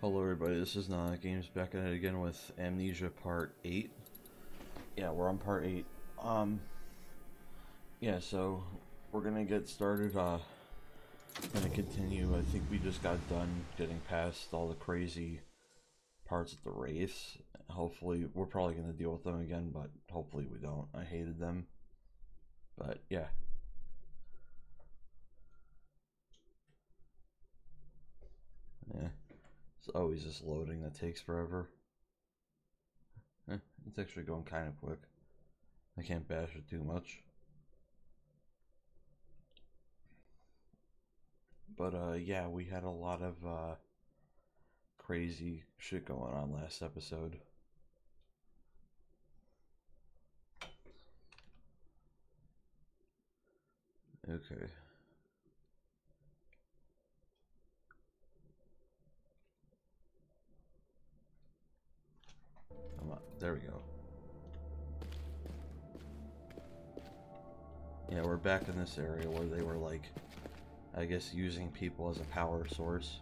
Hello everybody, this is Not Games back at it again with Amnesia Part 8. Yeah, we're on Part 8. Um, yeah, so we're gonna get started, uh, gonna continue. I think we just got done getting past all the crazy parts of the race. Hopefully, we're probably gonna deal with them again, but hopefully we don't. I hated them. But, yeah. Yeah. It's always just loading that takes forever. Eh, it's actually going kind of quick. I can't bash it too much. But uh yeah, we had a lot of uh crazy shit going on last episode. Okay. Come on, there we go. Yeah, we're back in this area where they were like, I guess using people as a power source.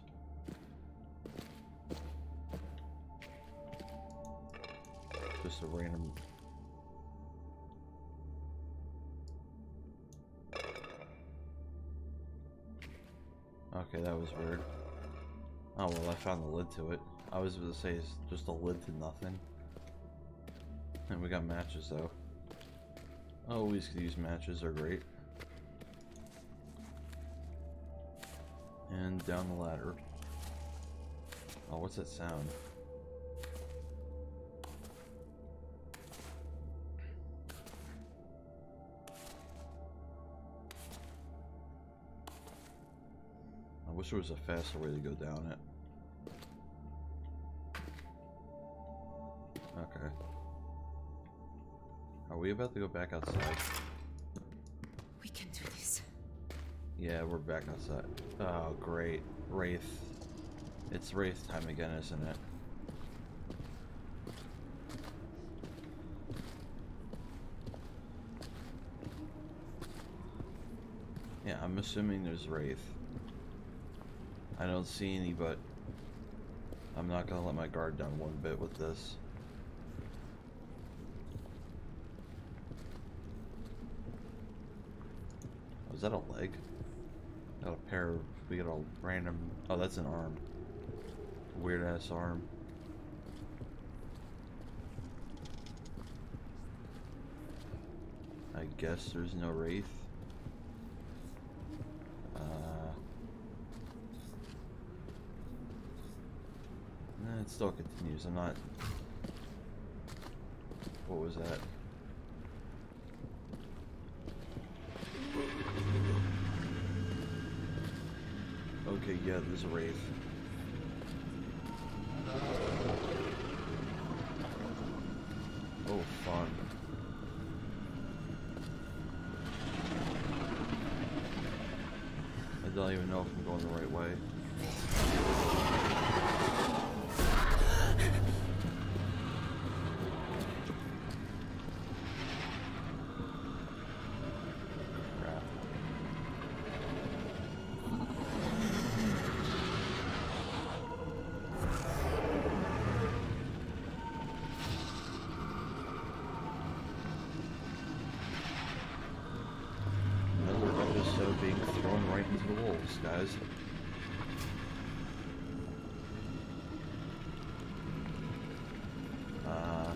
Just a random... Okay, that was weird. Oh well, I found the lid to it. I was going to say it's just a lid to nothing. And we got matches though. Always could use matches, are great. And down the ladder. Oh, what's that sound? Wish there was a faster way to go down it. Okay. Are we about to go back outside? We can do this. Yeah, we're back outside. Oh, great. Wraith. It's Wraith time again, isn't it? Yeah, I'm assuming there's Wraith. I don't see any, but I'm not gonna let my guard down one bit with this. Oh, is that a leg? Got a pair of, we got a random, oh that's an arm. Weird ass arm. I guess there's no Wraith. Uh, it still continues, I'm not, what was that? Okay, yeah, there's a wraith. Oh, fun. I don't even know if I'm going the right way. Crap. Another episode being thrown right into the wolves, guys. Uh,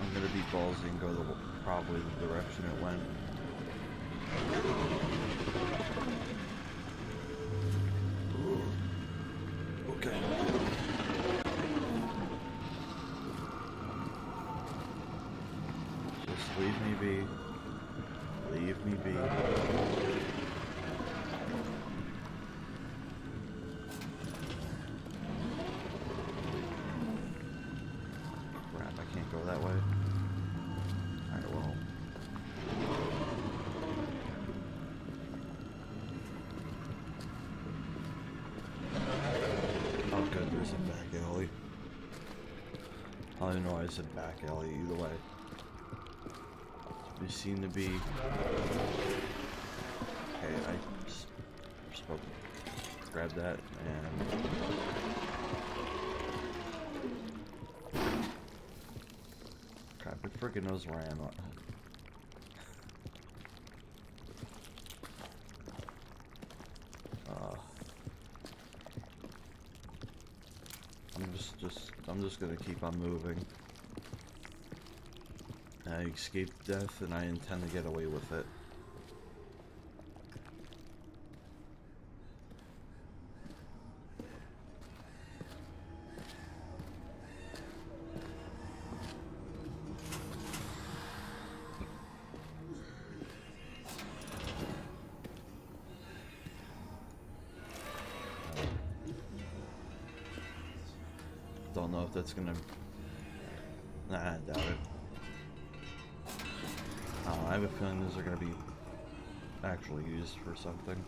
I'm gonna be ballsy and go the probably the direction it went. Okay. Just leave me be. Leave me be. Crap, I can't go that way. Alright, well. Oh good, there's a back alley. I don't even know why I said back alley either way. Seem to be... Okay, I s- but grab that and crap it freaking knows where I am uh, I'm just just I'm just gonna keep on moving I escaped death and I intend to get away with it Don't know if that's gonna. I have a feeling these are gonna be actually used for something.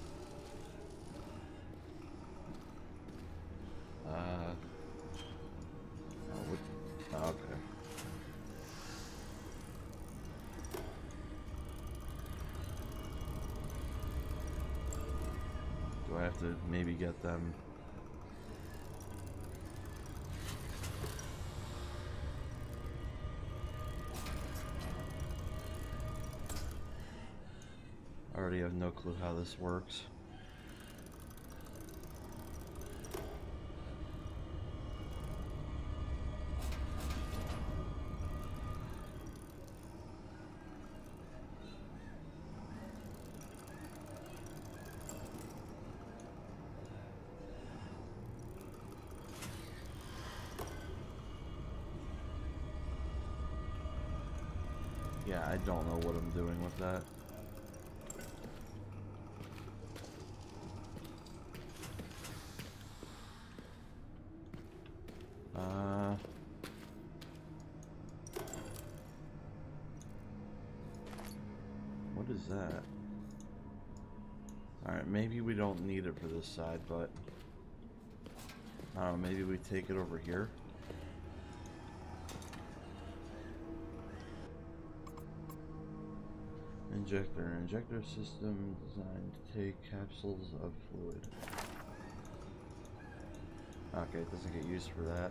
Uh. Oh, oh, okay. Do I have to maybe get them? Clue how this works. Yeah, I don't know what I'm doing with that. Uh, what is that? Alright, maybe we don't need it for this side, but I don't know, maybe we take it over here. Injector. Injector system designed to take capsules of fluid. Okay, it doesn't get used for that.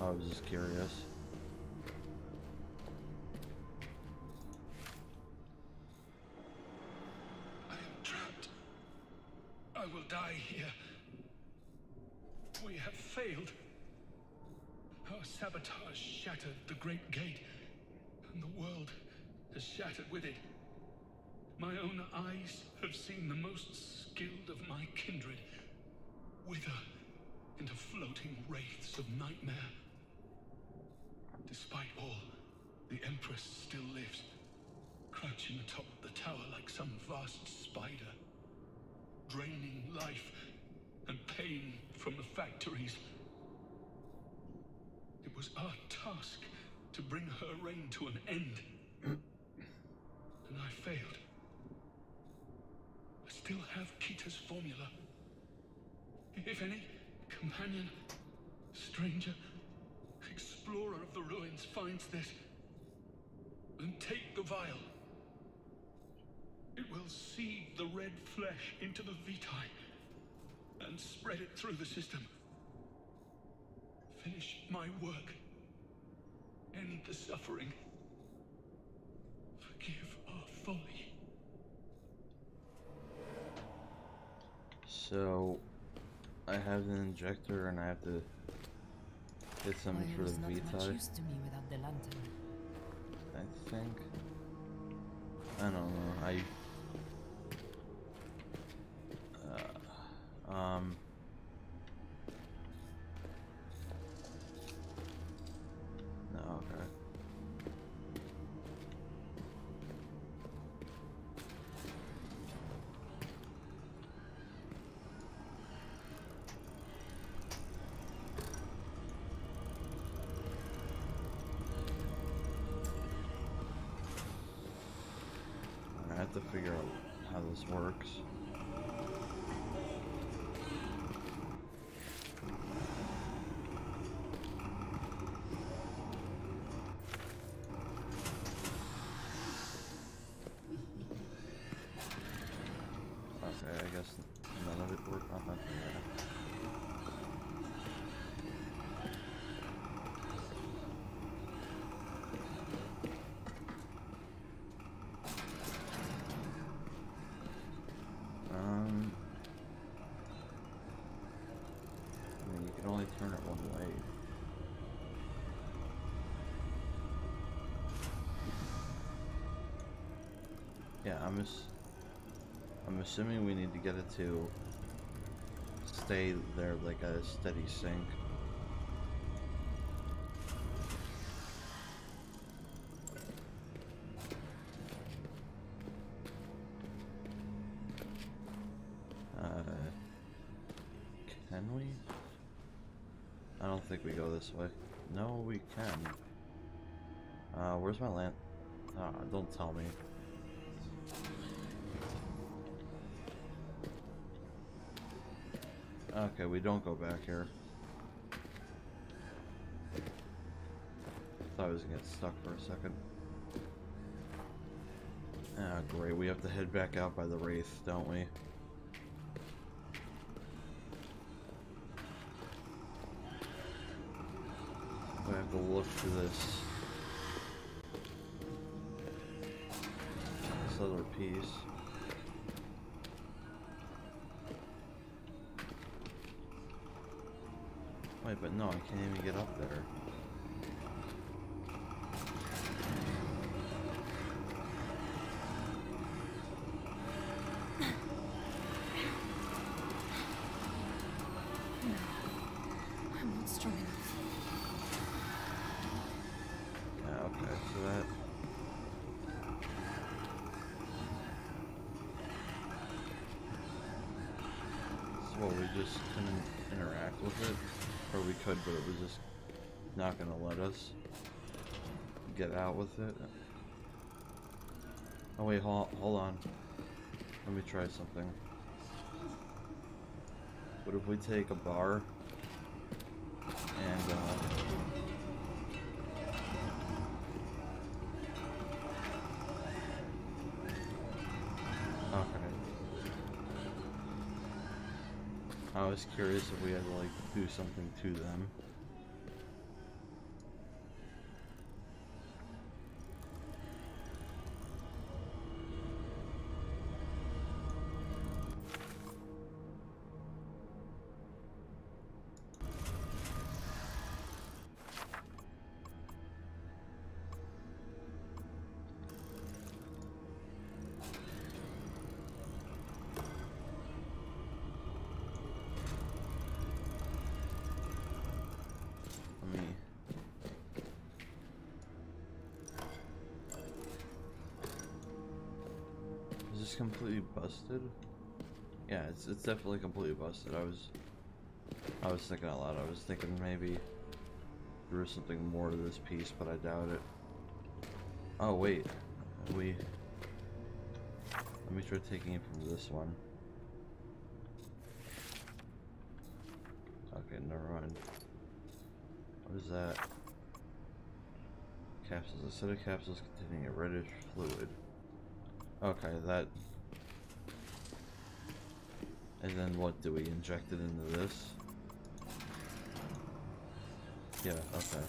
I was just curious. The Great Gate, and the world has shattered with it. My own eyes have seen the most skilled of my kindred wither into floating wraiths of nightmare. Despite all, the Empress still lives, crouching atop the tower like some vast spider, draining life and pain from the factories. It was our task to bring her reign to an end. and I failed. I still have Kita's formula. If any companion, stranger, explorer of the ruins finds this, then take the vial. It will seed the red flesh into the Vitae and spread it through the system. Finish my work. End the suffering. Forgive our folly. So, I have the injector and I have to get something for Fire the is not much use to me without the lantern. I think. I don't know. I. Uh, um. Works. Okay, I guess none of it worked. Yeah, I'm ass- I'm assuming we need to get it to stay there like a steady sink. Uh, can we? I don't think we go this way. No, we can. Uh, where's my lamp? Ah, don't tell me. Okay, we don't go back here. Thought I was gonna get stuck for a second. Ah, great. We have to head back out by the Wraith, don't we? We have to look for this. This other piece. Wait, but no, I can't even get up there. I'm not strong enough. Yeah, okay, so that... So what, we just couldn't interact with it? Or we could, but it was just not gonna let us get out with it? Oh wait, hold, hold on. Let me try something. What if we take a bar and, uh... Was curious if we had to like do something to them. Busted? Yeah, it's it's definitely completely busted. I was I was thinking out loud. I was thinking maybe there was something more to this piece, but I doubt it. Oh wait, we. Let me try taking it from this one. Okay, never mind. What is that? Capsules. A set of capsules containing a reddish fluid. Okay, that. And then what? Do we inject it into this? Yeah, okay.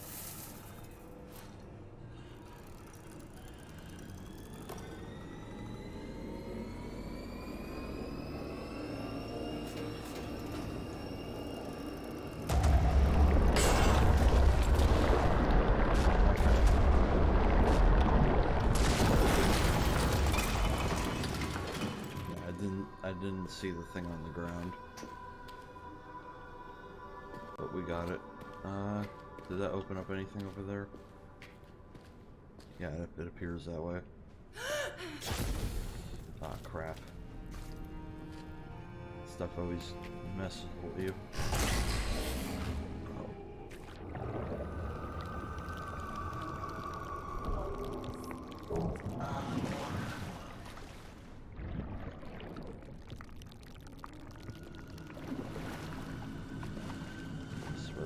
Thing on the ground. But we got it. Uh did that open up anything over there? Yeah, it, it appears that way. Ah crap. Stuff always messes with you.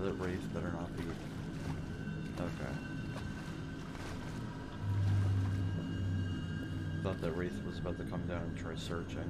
That Wraith better not be. Okay. Thought that Wraith was about to come down and try searching.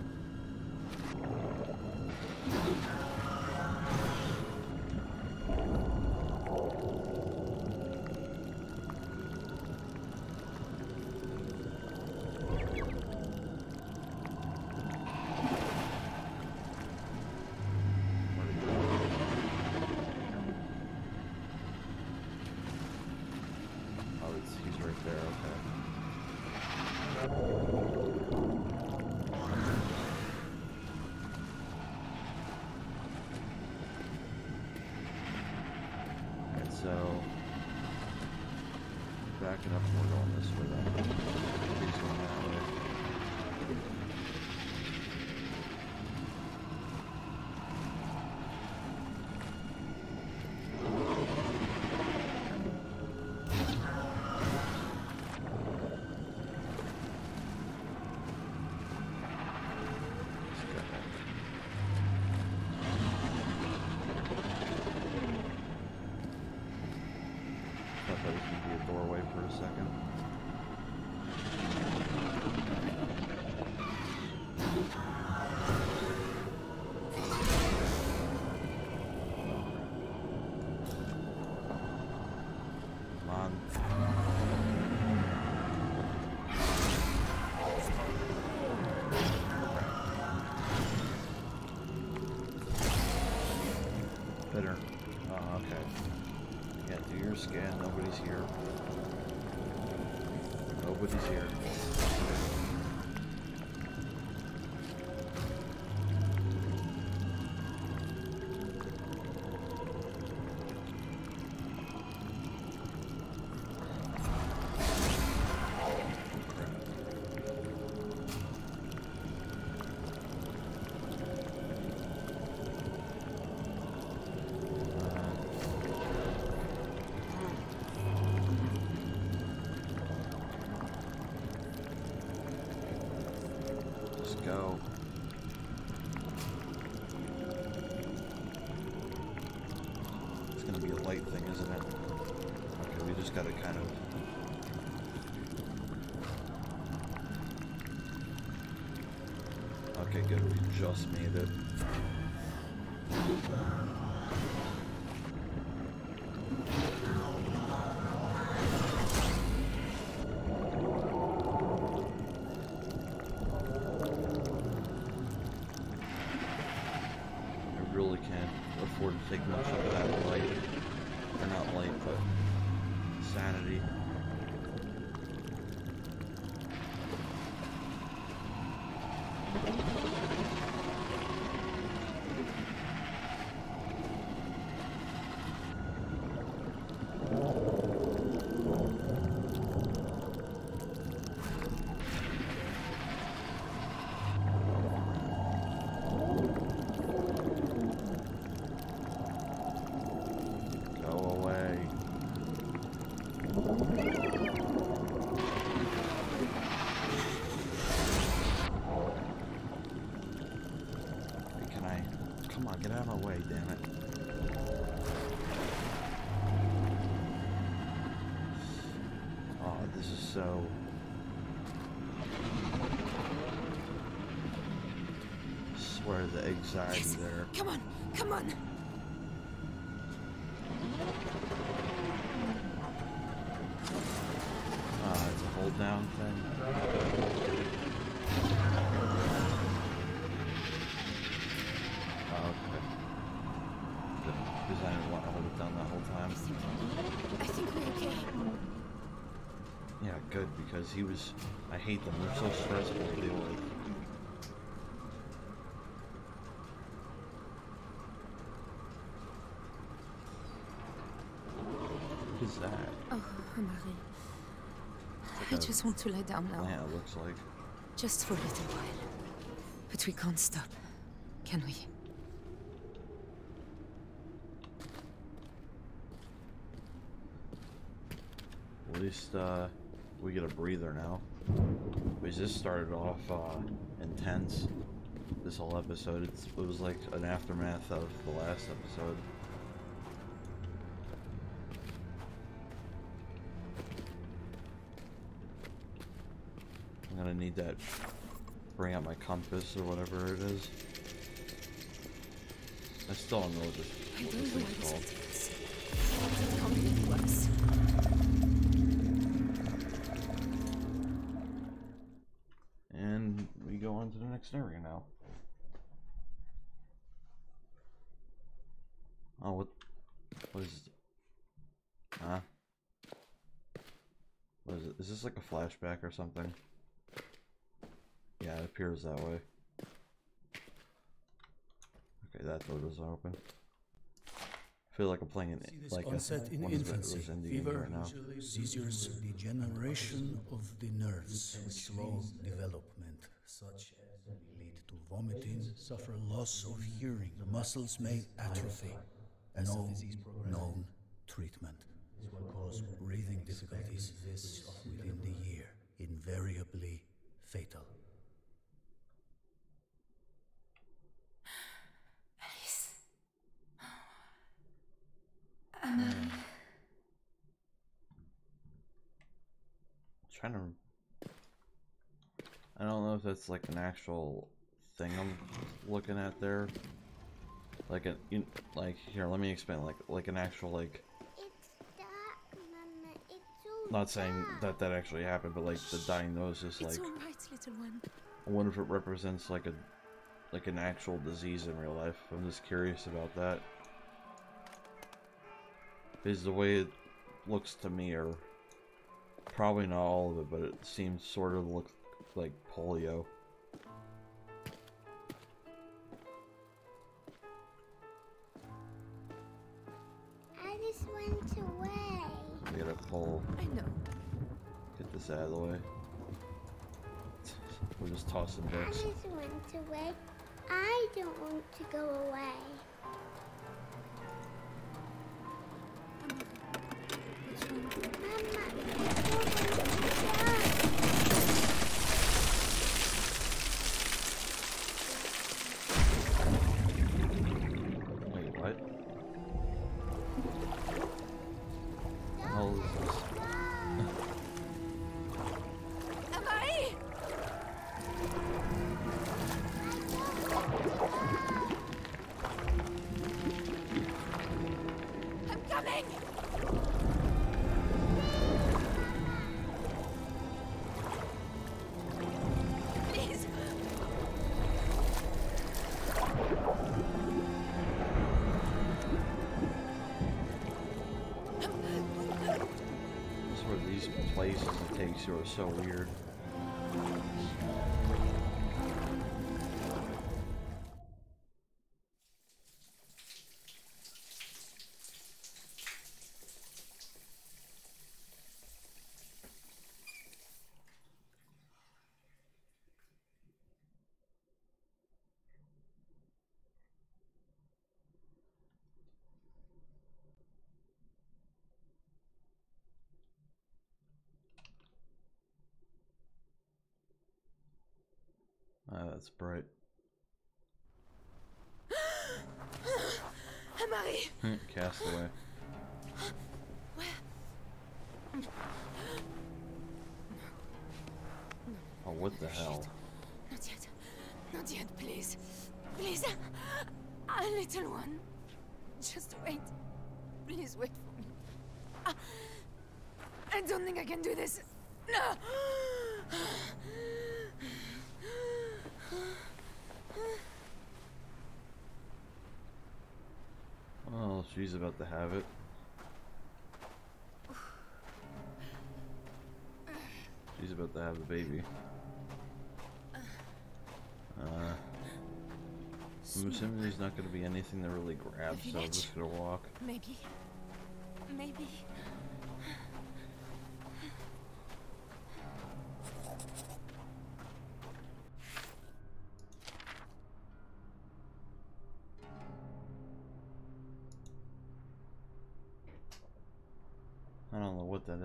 Okay, good. We just made it. I really can't afford to take much of that light. Or not light, but sanity. Go away. Hey, can I? Come on, get out of my way, damn it. Oh, this is so. Swear the anxiety Yes. there. Come on, come on. Uh, it's a hold down thing. Okay. Because I didn't want to hold it down that whole time. I think we're okay. Yeah, good, because he was. I hate them. They're so stressful to deal with. What is that? Oh, Marie. It's I just want to lie down now. Yeah, it looks like. Just for a little while. But we can't stop, can we? At least uh, we get a breather now. Because just started off uh, intense. This whole episode, it's, it was like an aftermath of the last episode. Need that bring out my compass or whatever it is. I still don't know what this, I what this thing's called. fails. It can't get worse. And we go on to the next area now. Oh, what? What is? Huh? What is it? Is this like a flashback or something? Yeah, it appears that way. Okay, that door doesn't open. I feel like I'm playing an, See this like a, onset in of infancy, those indie fever, right now. seizures, degeneration of the nerves, slow development, such as lead to vomiting, suffer loss of hearing, the muscles may atrophy. No known treatment will cause breathing difficulties within the year, invariably fatal. Trying to. I don't know if that's like an actual thing I'm looking at there. Like a, you, like here, let me explain. Like, like an actual like. Mama. It's Not saying that that actually happened, but like the diagnosis. Like, right, little one. I wonder if it represents like a, like an actual disease in real life. I'm just curious about that. Is the way it looks to me, or probably not all of it, but it seems sort of look like polio. Alys went away. We gotta pull, I know. get this out of the way. We're just tossing books. Alys went away. I don't want to go away. What's wrong? Mama, it's all you are so weird. That's bright. Amari! Castaway. Oh, what the hell? Not yet. Not yet, please. Please. A little one. Just wait. Please wait for me. Ah, I don't think I can do this. No! Oh, she's about to have it. She's about to have the baby. Uh, I'm assuming there's not going to be anything to really grab, so I'm just going to walk. Maybe. Maybe.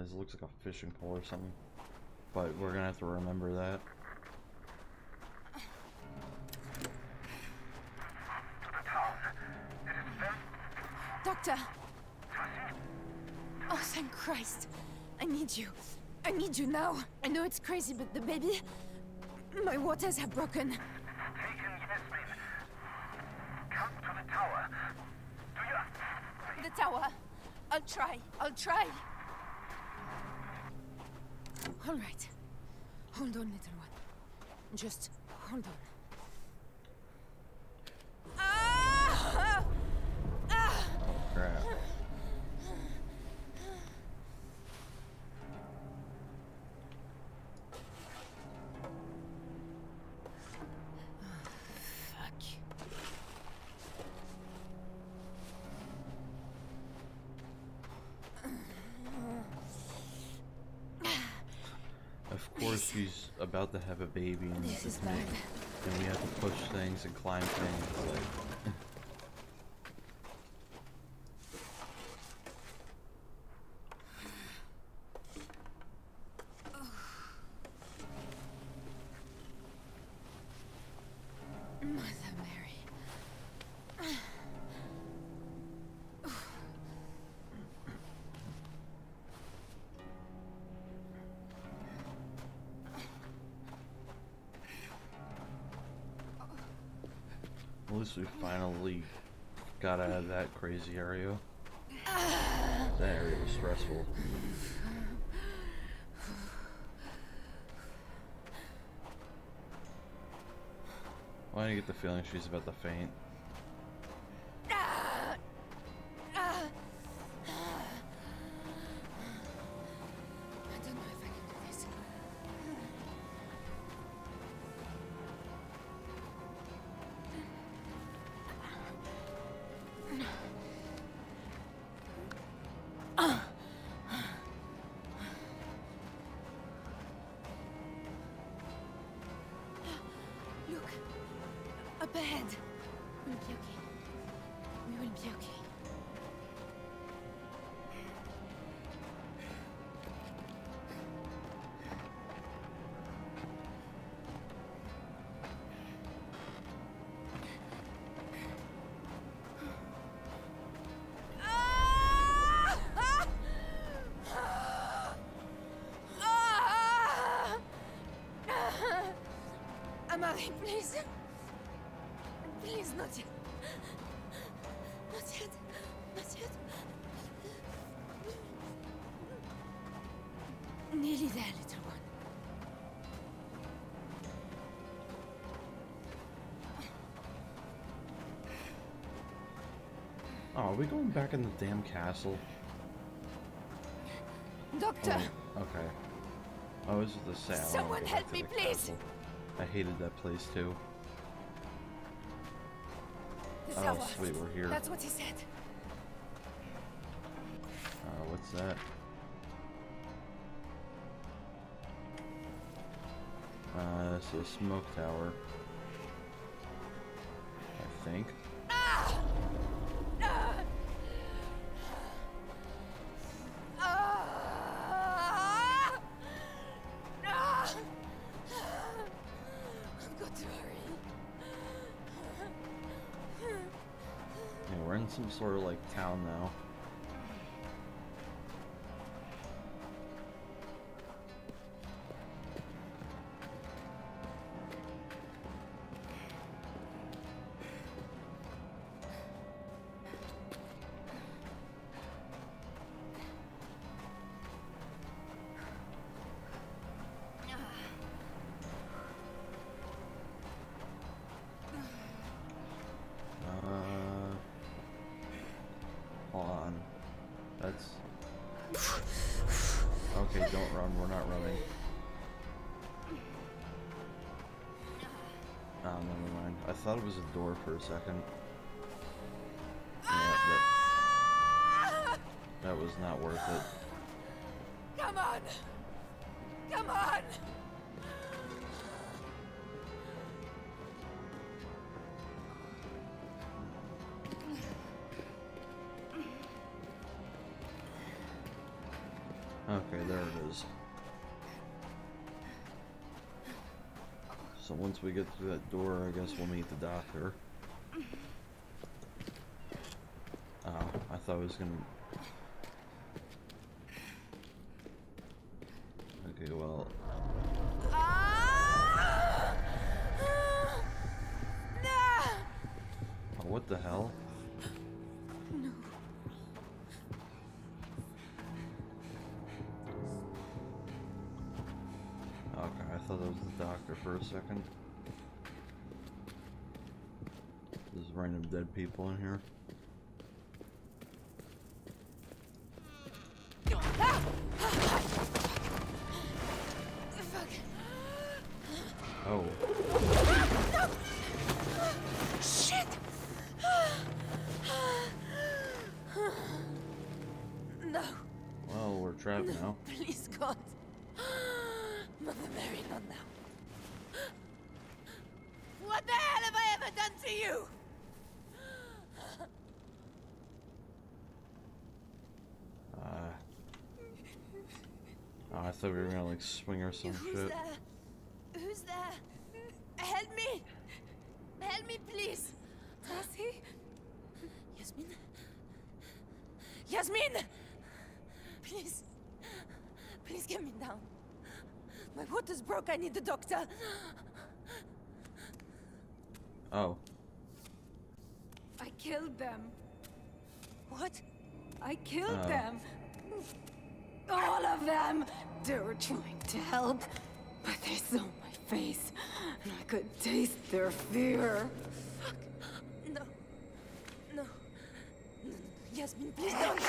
Is. It looks like a fishing pole or something. But we're to have to remember that. Doctor! Oh, thank Christ. I need you. I need you now. I know it's crazy, but the baby. My waters have broken. Taken Yasmin. Come to the tower. Do you... The tower. I'll try. I'll try. All right. Hold on, little one. Just hold on. Course, she's about to have a baby, and, This is bad. and we have to push things and climb things. Like, crazy area. That area was stressful. Why do you get the feeling she's about to faint? Ahead. We'll be okay. We will be okay. Amari, please. Not yet. Not yet. Not yet. Nearly there, little one. Oh, are we going back in the damn castle? Doctor, Oh, okay. Oh, is the sad. Someone help me, please. I hated that place too. Oh, sweet, we're here. That's what he said. Uh, what's that? Uh, this is a smoke tower. I think. That's okay. Don't run. We're not running. Oh, never mind. I thought it was a door for a second. Yeah, that, that was not worth it. Come on! Okay, there it is. So once we get through that door, I guess we'll meet the doctor. Oh, I thought I was gonna. People in here. Oh, Shit! No, well, we're trapped now. please, God. Mother Mary, not now. What the hell have I ever done to you? Uh, oh, I thought we were gonna like swing or some Who's shit. there? Who's there? Help me! Help me, please! Tasi? Yasmin? Yasmin! Please. Please get me down. My water's broke. I need the doctor. Oh, I killed them. What? I killed Oh. them. All of them. They were trying to help, but they saw my face, and I could taste their fear. No. No. No, no. Yasmin, please don't.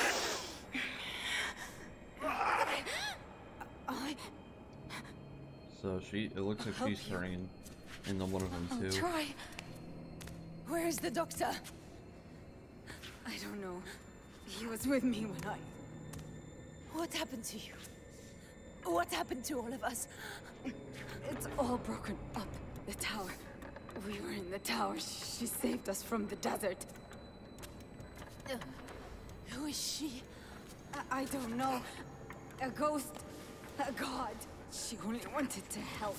I so she. It looks like I'll she's turning into one of them I'll too. try. Where is the doctor? I don't know. He was with me when I. What happened to you? What happened to all of us? It's all broken up. The tower. We were in the tower. She saved us from the desert. Uh, who is she? I, I don't know. A ghost. A god. She only wanted to help.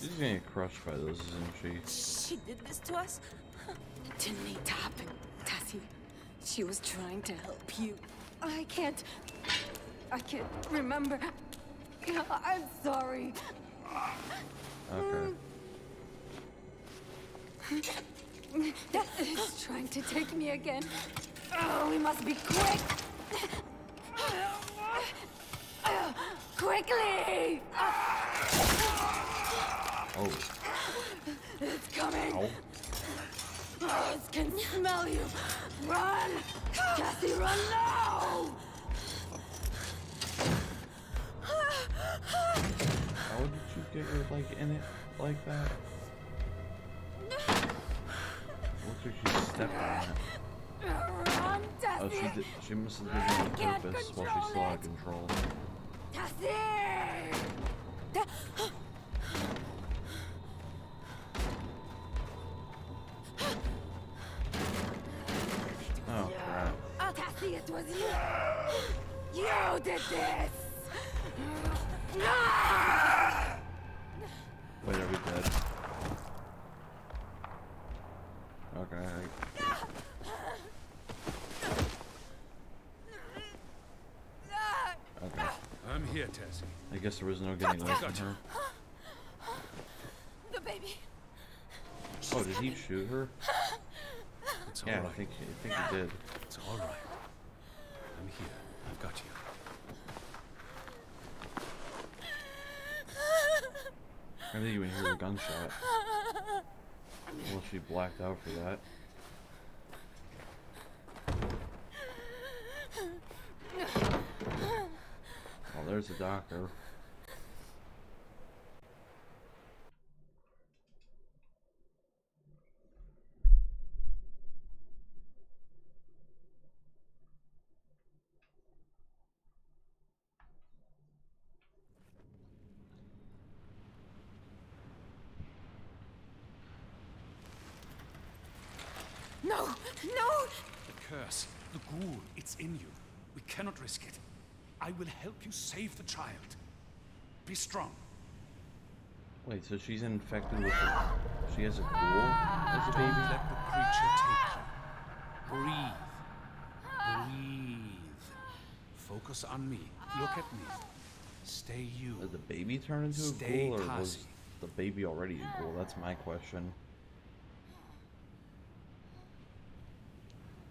She's gonna get crushed by this, isn't she? She did this to us? It didn't need to happen, Tasi. She was trying to help you. I can't. I can't remember. I'm sorry. Okay. He's trying to take me again. Oh, we must be quick. Quickly! Oh, It's coming. ow. It can smell you. Run! Cassie, run now! How did you get her like in it like that? Looks like she stepped on it. Run, Oh, she did. She must have did it on purpose while she had it. control. Cassie! Was you! You did this! Wait, are we dead? Okay. I- Okay. I'm here, Tessie. I guess there was no getting away from her. The baby. Oh, did he shoot her? It's Yeah, all I think I think he did. It's all right. I'm here. I've got you. I didn't even hear a gunshot. Well, she blacked out for that. Oh, there's the doctor. No, no! The curse, the ghoul, it's in you. We cannot risk it. I will help you save the child. Be strong. Wait, so she's infected with a... She has a ghoul as a baby? Don't let the creature take you. Breathe. Breathe. Focus on me. Look at me. Stay you. Did the baby turn into a Stay ghoul, or was the baby already a ghoul? That's my question.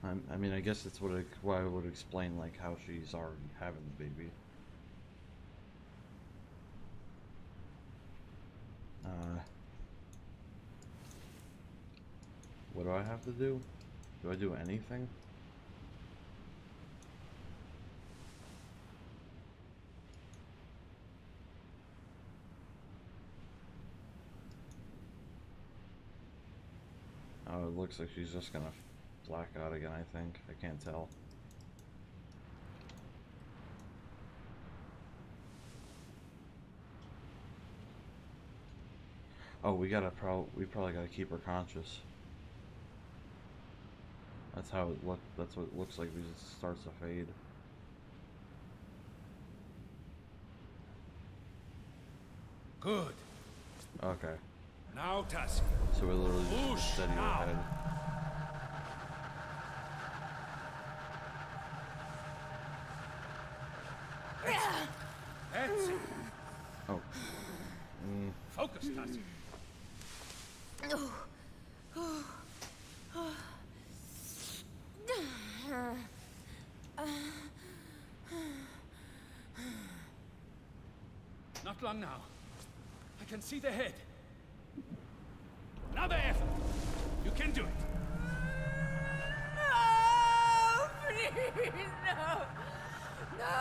I'm, I mean, I guess that's what it, why I would explain like how she's already having the baby. Uh, what do I have to do? Do I do anything? Oh, it looks like she's just gonna black out again, I think. I can't tell. Oh, we gotta pro- we probably gotta keep her conscious. That's how it look. That's what it looks like because it starts to fade. Good. Okay, Now, Tasi. so we're literally just steady her now. head. That's it. Oh, Focus, Tasi. Not long now. I can see the head. Another effort. You can do it. No! Please, no! No!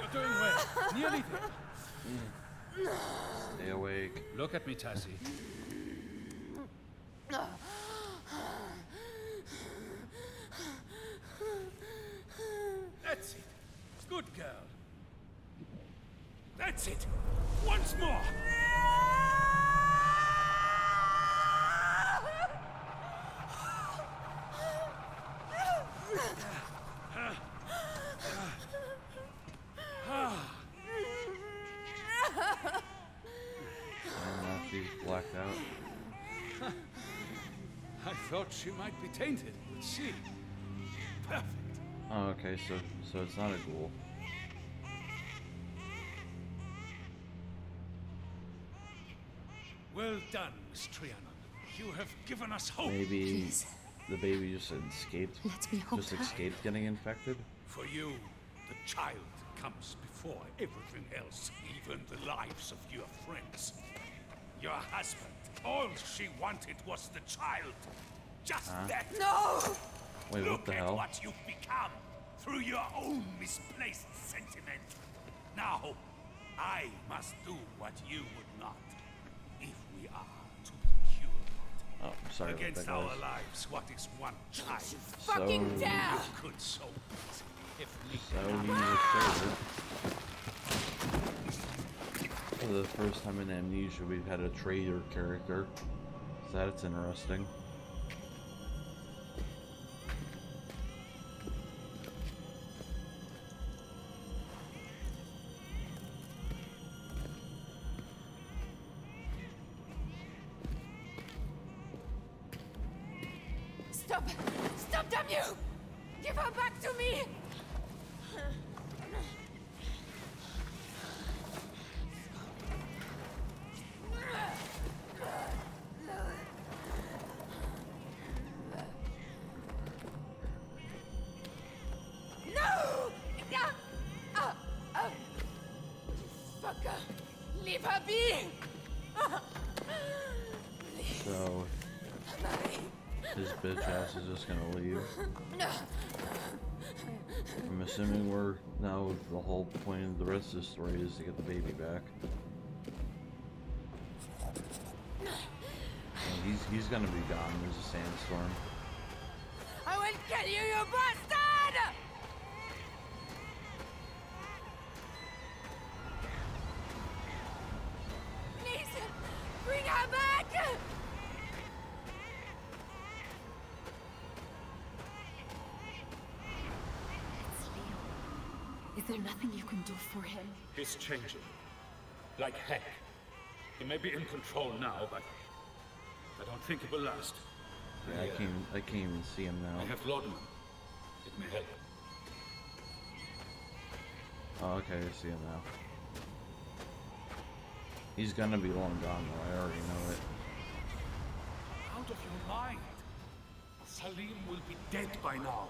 You're doing well. Nearly there. stay awake. Look at me, Tasi. That's it. Good girl. That's it. Once more. And now she's blacked out. I thought she might be tainted, but she. Perfect. Oh, okay, so so it's not a ghoul. Well done, Miss Trianon. You have given us hope. Maybe Please. the baby just escaped. Let me hold Just escaped getting infected. For you, the child comes before everything else, even the lives of your friends. Your husband, all she wanted was the child. Just that. No! Wait, Look what the at hell? what you've become through your own misplaced sentiment. Now, I must do what you would not, if we are to be cured. Oh, I'm sorry about Against that, our guys. lives, what is one child? Fucking So- down! You could so easily if So Nick he was. For the first time in Amnesia, we've had a traitor character. So that's interesting. Stop! Stop, damn you! Give her back to me! The whole point of the rest of the story is to get the baby back. And he's he's gonna be gone. There's a sandstorm. I will kill you, you bastard! Please, bring her back! There nothing you can do for him? He's changing. Like heck. He may be in control now, but I don't think it will last. Yeah, I can't I can't even see him now. I now. have laudanum. It may help. Oh, okay, I see him now. He's gonna be long gone though. I already know it. Out of your mind. Salim will be dead by now.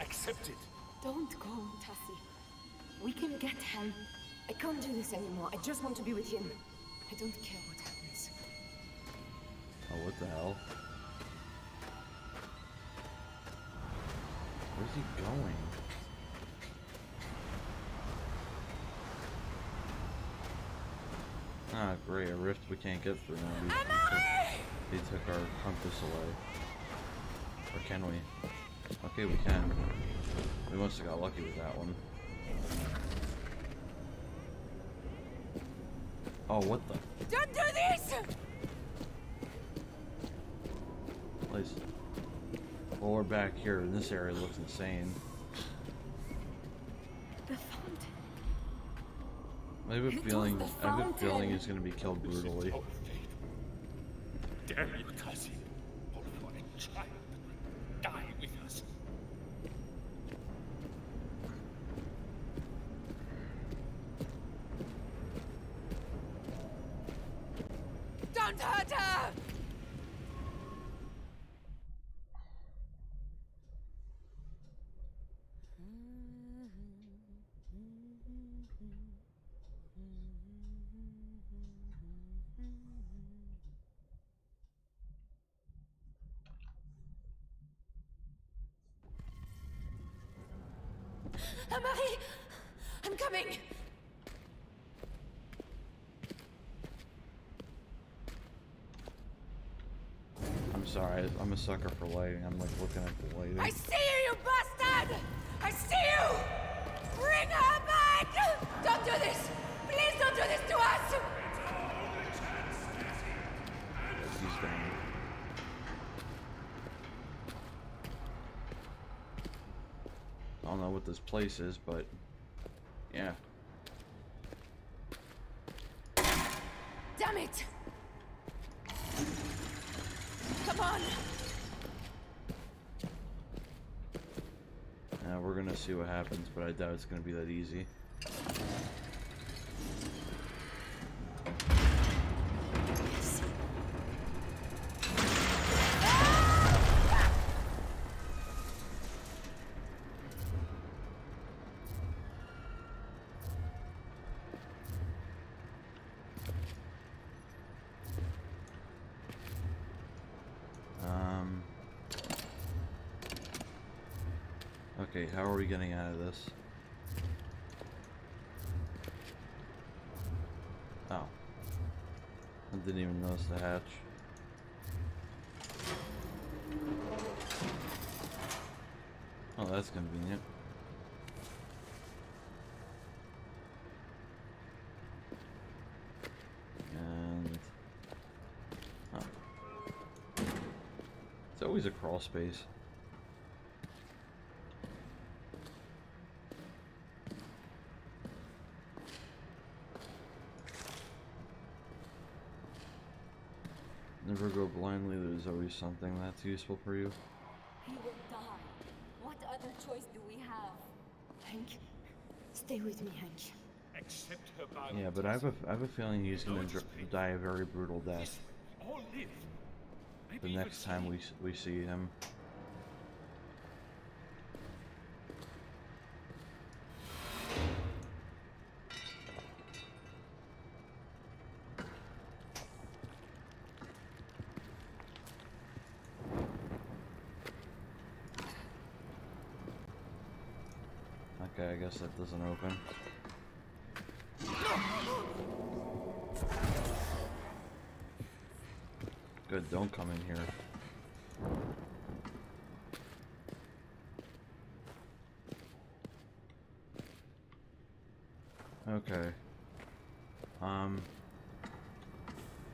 Accept it. Don't go, Tasi. We can get help. I can't do this anymore. I just want to be with him. I don't care what happens. Oh, what the hell? Where's he going? Ah, great, a rift we can't get through now. We, we took, they took our compass away. Or can we? Okay, we can. We must have got lucky with that one. Oh, what the? Don't do this! Place. Well, we're back here, and this area looks insane. The fountain. I have a It feeling. I have a feeling fountain. he's gonna be killed brutally. Our fate. Damn you, Tasi. All for a child that will die with us. Don't hurt her! Marie! I'm coming! I'm sorry. I'm a sucker for lighting. I'm like looking at the lighting. I see you, you bastard! I see you! Bring her back! Don't do this! This place is, but yeah. Damn it! Come on! Uh, we're gonna see what happens, but I doubt it's gonna be that easy. Um. Okay, how are we getting out of this? Oh. I didn't even notice the hatch. Oh, that's convenient. And... Oh. It's always a crawl space. Never go blindly, there's always something that's useful for you. He will die. What other choice do we have? Hank, stay with me, Hank. Accept her violence. Yeah, but I have a, I have a feeling he's gonna die a very brutal death All live. the next time we we see him. Okay, I guess that doesn't open. Good, don't come in here. Okay. Um.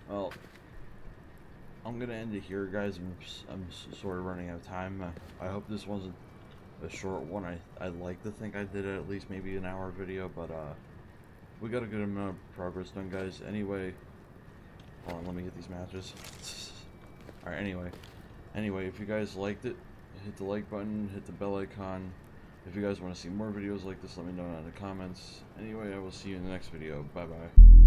Well, I'm gonna end it here, guys. I'm I'm sort of running out of time. Uh, I hope this wasn't a short one. I I'd like to think I did at least maybe an hour video, but uh, we got a good amount of progress done, guys. Anyway, hold on, let me get these matches. All right. Anyway, anyway, if you guys liked it, hit the like button, hit the bell icon. If you guys want to see more videos like this, let me know in the comments. Anyway, I will see you in the next video. Bye bye.